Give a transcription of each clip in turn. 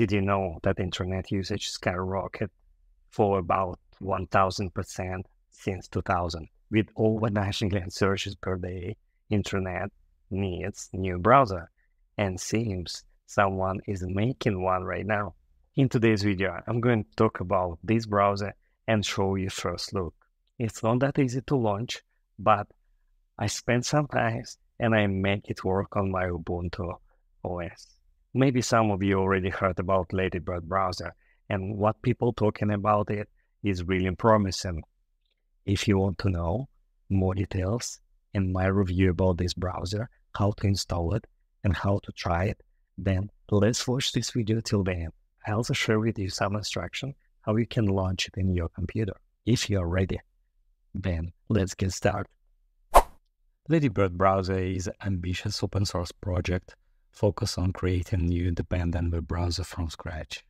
Did you know that internet usage skyrocketed for about 1000% since 2000? With over 9 million searches per day, internet needs new browser and seems someone is making one right now. In today's video, I'm going to talk about this browser and show you first look. It's not that easy to launch, but I spent some time and I make it work on my Ubuntu OS. Maybe some of you already heard about Ladybird browser and what people talking about it is really promising. If you want to know more details and my review about this browser, how to install it and how to try it, then let's watch this video till the end. I also share with you some instruction how you can launch it in your computer. If you are ready, then let's get started. Ladybird browser is an ambitious open source project focused on creating new independent web browser from scratch.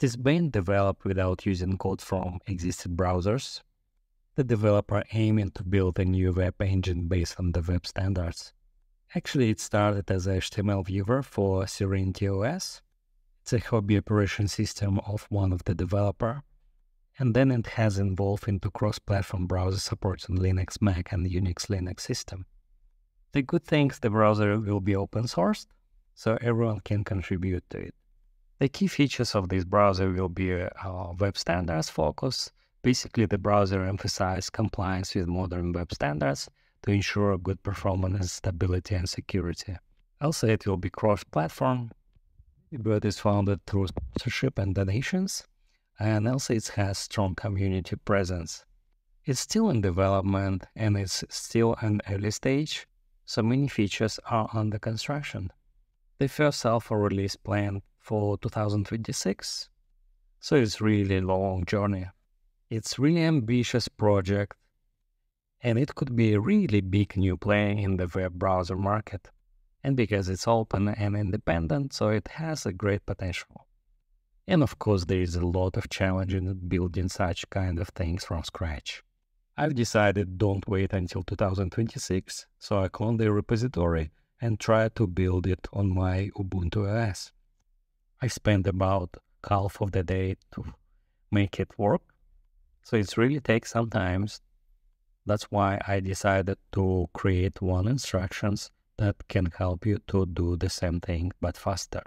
It is being developed without using code from existing browsers. The developer aiming to build a new web engine based on the web standards. Actually, it started as a HTML viewer for Serenity OS. It's a hobby operation system of one of the developer. And then it has evolved into cross-platform browser support on Linux, Mac, and Unix-like system. The good thing is the browser will be open sourced, so everyone can contribute to it. The key features of this browser will be uh, web standards focus. Basically, the browser emphasizes compliance with modern web standards to ensure good performance, stability, and security. Also, it will be cross-platform. But is founded through sponsorship and donations, and also it has strong community presence. It's still in development and it's still an early stage, so many features are under construction. The first alpha release planned for 2026, so it's really a long journey. It's really ambitious project and it could be a really big new player in the web browser market. And because it's open and independent, so it has a great potential. And of course, there is a lot of challenge in building such kind of things from scratch. I've decided don't wait until 2026, so I clone the repository and try to build it on my Ubuntu OS. I spent about half of the day to make it work, so it really takes some time that's why I decided to create one instructions that can help you to do the same thing but faster.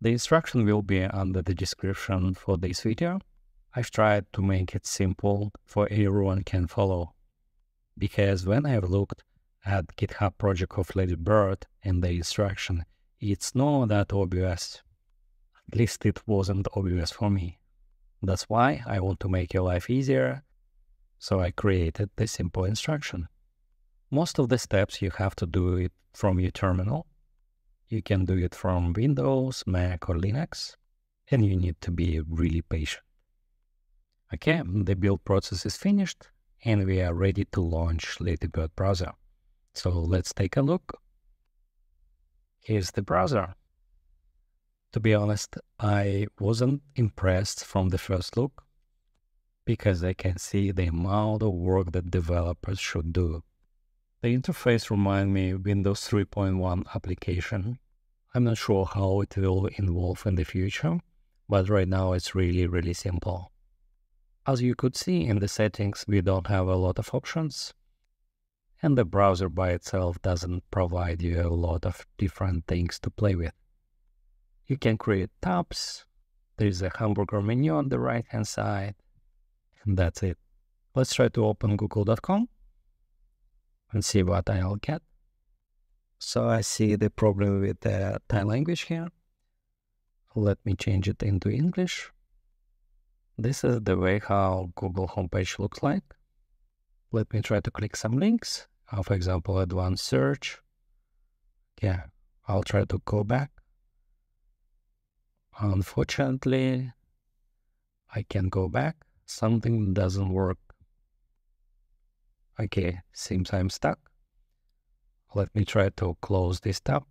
The instruction will be under the description for this video. I've tried to make it simple for everyone can follow. Because when I've looked at GitHub project of Ladybird and the instruction, it's not that obvious. At least it wasn't obvious for me. That's why I want to make your life easier so I created this simple instruction. Most of the steps you have to do it from your terminal. You can do it from Windows, Mac, or Linux, and you need to be really patient. Okay, the build process is finished, and we are ready to launch Ladybird browser. So let's take a look. Here's the browser. To be honest, I wasn't impressed from the first look because I can see the amount of work that developers should do. The interface reminds me of Windows 3.1 application. I'm not sure how it will evolve in the future, but right now it's really, really simple. As you could see in the settings, we don't have a lot of options, and the browser by itself doesn't provide you a lot of different things to play with. You can create tabs, there's a hamburger menu on the right hand side, and that's it. Let's try to open google.com and see what I'll get. So I see the problem with the Thai language here. Let me change it into English. This is the way how Google homepage looks like. Let me try to click some links. Uh, for example, advanced search. Yeah, I'll try to go back. Unfortunately, I can go back something doesn't work. Okay, seems I'm stuck. Let me try to close this tab.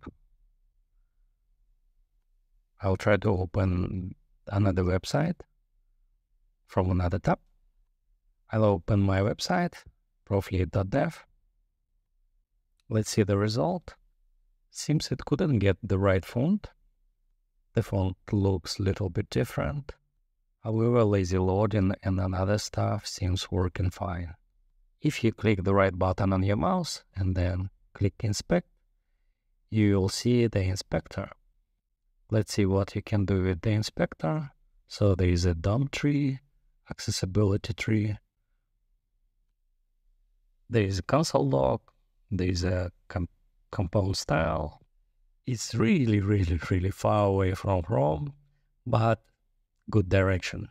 I'll try to open another website from another tab. I'll open my website, proflead.dev. Let's see the result. Seems it couldn't get the right font. the font looks a little bit different. However, lazy loading and another stuff seems working fine. If you click the right button on your mouse and then click inspect, you will see the inspector. Let's see what you can do with the inspector. So there is a DOM tree, accessibility tree. There is a console log. There is a com computed style. It's really, really, really far away from Chrome, but good direction.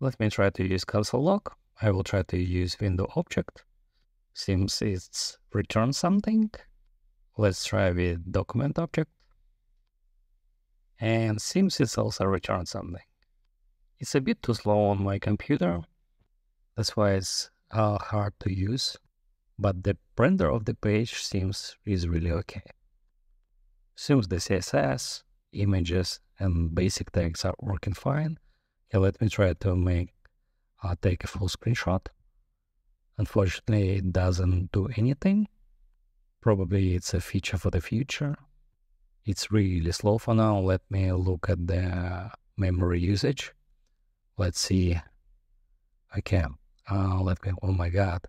Let me try to use console log. I will try to use window object. Seems it's return something. Let's try with document object. And seems it's also return something. It's a bit too slow on my computer. That's why it's uh, hard to use. But the render of the page seems is really okay. Seems the CSS, images, and basic tags are working fine. Let me try to make uh, take a full screenshot. Unfortunately, it doesn't do anything. Probably it's a feature for the future. It's really slow for now. Let me look at the memory usage. Let's see. Okay, uh, let me, oh my God.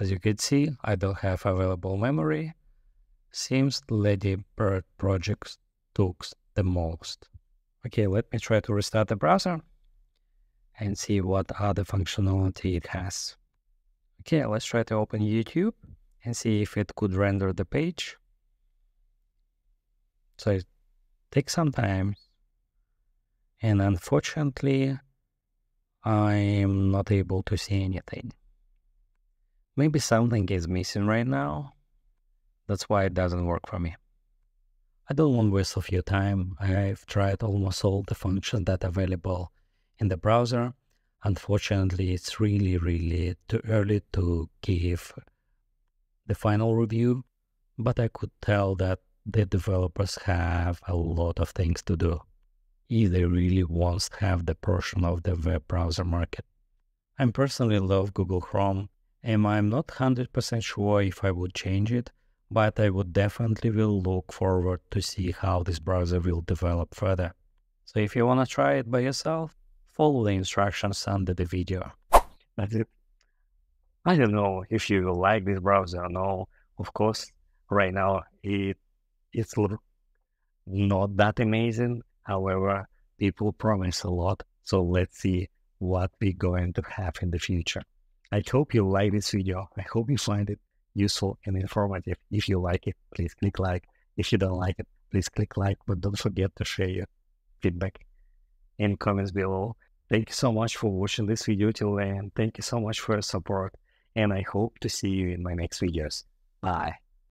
As you can see, I don't have available memory. Seems Lady Bird project took the most. Okay, let me try to restart the browser and see what other functionality it has. Okay, let's try to open YouTube and see if it could render the page. So it takes some time. And unfortunately, I'm not able to see anything. Maybe something is missing right now. That's why it doesn't work for me. I don't want to waste of your time. I've tried almost all the functions that are available in the browser. Unfortunately, it's really, really too early to give the final review, but I could tell that the developers have a lot of things to do if they really want to have the portion of the web browser market. I personally love Google Chrome, and I'm not 100% sure if I would change it, but I would definitely will look forward to see how this browser will develop further. So if you want to try it by yourself, follow the instructions under the video. That's it. I don't know if you like this browser or no. Of course, right now it it's not that amazing. However, people promise a lot. So let's see what we're going to have in the future. I hope you like this video. I hope you find it useful and informative. If you like it, please click like. If you don't like it, please click like, but don't forget to share your feedback in comments below. Thank you so much for watching this video till end. Thank you so much for your support, and I hope to see you in my next videos. Bye.